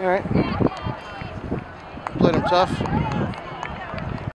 All right. Played him tough.